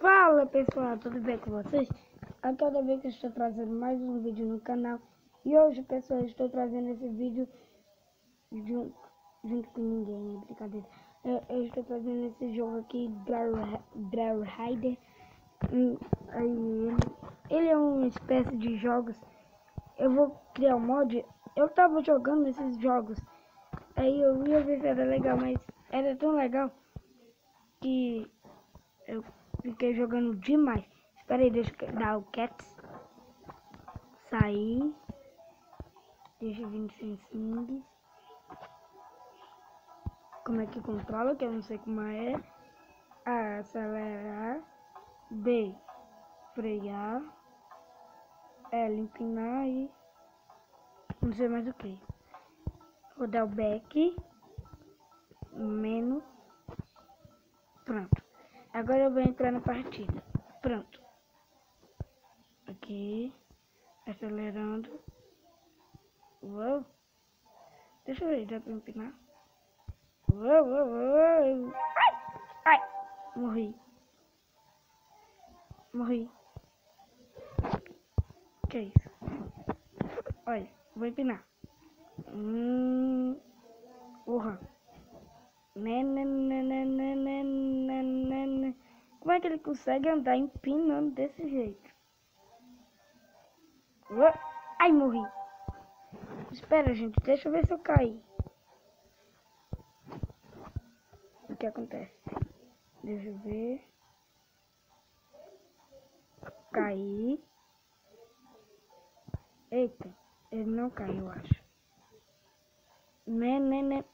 Fala pessoal, tudo bem com vocês? A toda vez que estou trazendo mais um vídeo no canal E hoje pessoal, estou trazendo esse vídeo junto, junto com ninguém, é brincadeira. Eu, eu, estou trazendo esse jogo aqui, Draw Rider. Hum, Aí, ele é uma espécie de jogos. Eu vou criar um mod. Eu tava jogando esses jogos. Aí eu ia ver se era legal, mas era tão legal Que eu Fiquei jogando demais. Espera aí, deixa eu dar o cats. Sair. Deixa eu vir sem swing. Como é que controla, que eu não sei como é. A, acelerar. B, frear. L, empinar e... Não sei mais o que. Vou dar o back. Menos. Pronto. Agora eu vou entrar na partida. Pronto. Aqui. Acelerando. Uou. Deixa eu ver, dá pra empinar? Uou, uou, uou. Ai! Ai! Morri. Morri. Que é isso? Olha, vou empinar. Hum. Urra. Né, Como é que ele consegue andar empinando desse jeito? Ai, morri. Espera, gente. Deixa eu ver se eu caí. O que acontece? Deixa eu ver. Caí. Eita. Ele não caiu, eu acho. Né, né, né.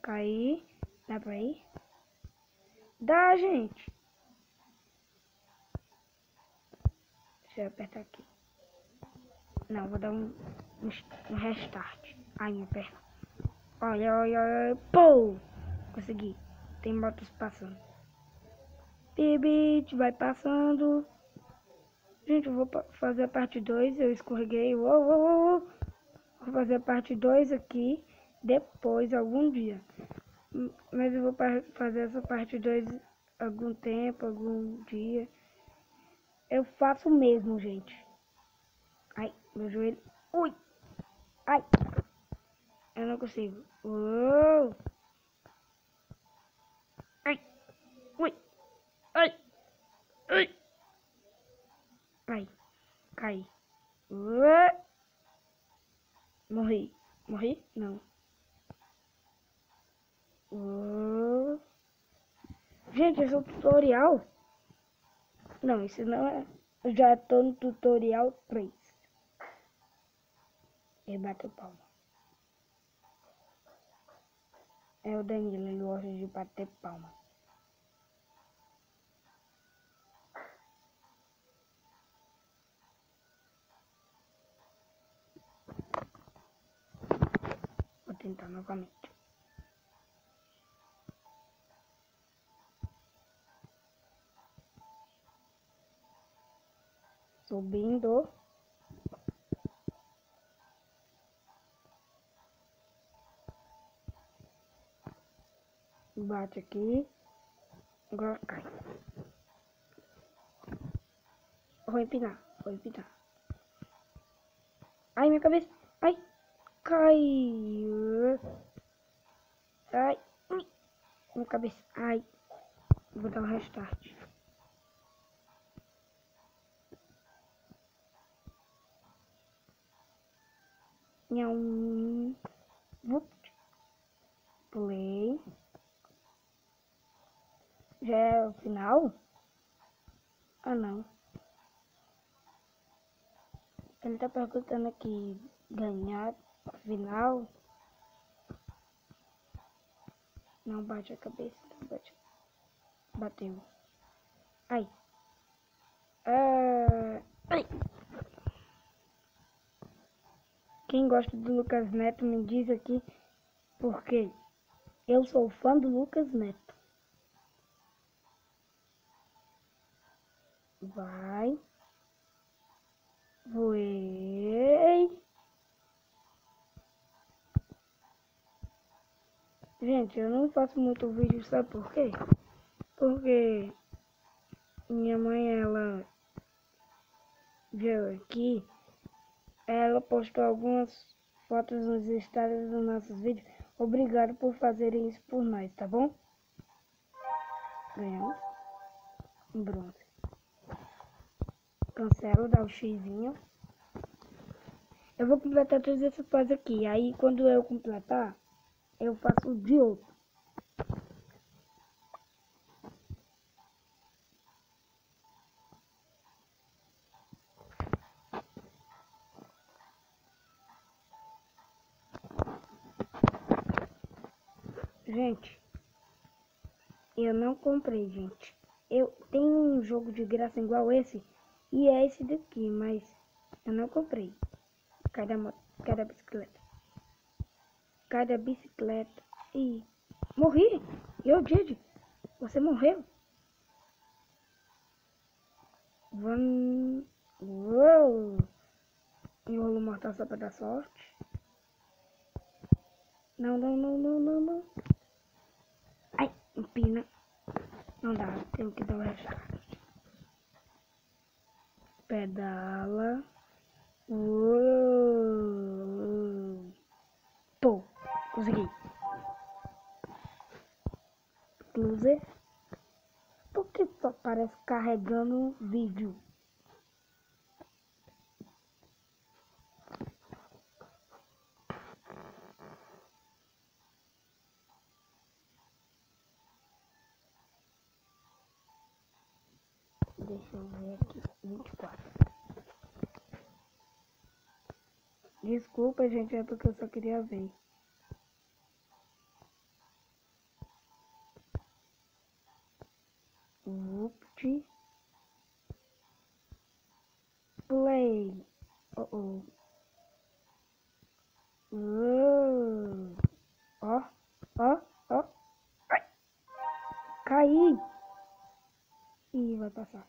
Cair. Dá pra ir? Dá, gente. Deixa eu apertar aqui. Não, vou dar um, um restart. Ai, minha perna. Olha, olha, olha. Pô! Consegui. Tem motos passando. Bibit, vai passando. Gente, eu vou fazer a parte 2. Eu escorreguei. Uou, uou, uou. Vou fazer a parte 2 aqui depois, algum dia. Mas eu vou fazer essa parte 2 algum tempo, algum dia. Eu faço mesmo, gente. Ai, meu joelho. Ui! Ai! Eu não consigo. Uou! Ai! Ui! Ai! Ai! Ai! Cai. Morri. Morri? Não. Hum. Gente, esse é o tutorial. Não, isso não é. Eu já tô no tutorial 3. Ele bateu palma. É o Danilo, ele gosta de bater palma. Vou tentar novamente. Subindo. Bate aqui. Agora cai. Vou empinar, vou empinar. Ai, minha cabeça. Ai, caiu. Ai, minha cabeça. Ai, vou dar um restart. Nhão. Play. Já é o final? Ah, não. Ele tá perguntando aqui, ganhar final? Não bate a cabeça, não bate. Bateu. Ai. Uh... Ai. Quem gosta do Lucas Neto me diz aqui porque eu sou fã do Lucas Neto. Vai. Voei. Gente, eu não faço muito vídeo, sabe por quê? Porque minha mãe, ela veio aqui, ela postou algumas fotos nos estados dos nossos vídeos. Obrigado por fazerem isso por nós, tá bom? Ganhamos um bronze. Cancelo, dá o um xizinho. Eu vou completar todas essas coisas aqui. Aí quando eu completar, eu faço de outro. Gente, eu não comprei, gente. Eu tenho um jogo de graça igual esse e é esse daqui, mas eu não comprei. Cada moto, cada bicicleta. Cada bicicleta. E morri. Eu, Didi. Você morreu. Vamos. Uou. Enrolo mortal só pra dar sorte. Não, não, não, não, não, não. Empina. Não dá, tenho que dar o restart. Pedala. Uou. Pô, consegui. Closer. Por que só parece carregando vídeo? Deixa eu ver aqui. 24. Desculpa, gente, é porque eu só queria ver. Whoopty. Play. Oh, oh. Ó, ó, ó. Caí. Ih, vai passar.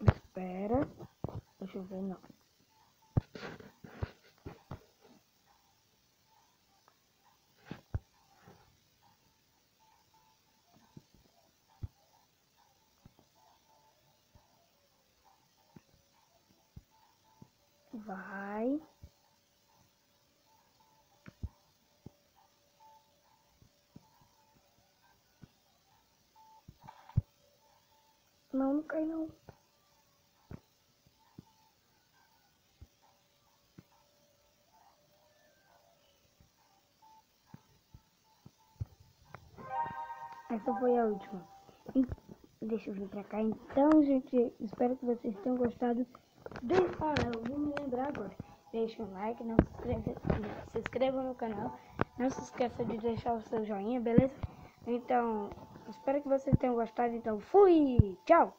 Espera. Deixa eu ver, não. Vai. Não, não cai não. Essa foi a última. Deixa eu vir pra cá. Então, gente, espero que vocês tenham gostado. Ah, vou lembrar agora. Deixa um like, não se, inscreva, se inscreva no canal. Não se esqueça de deixar o seu joinha, beleza? Então, espero que vocês tenham gostado. Então, fui! Tchau!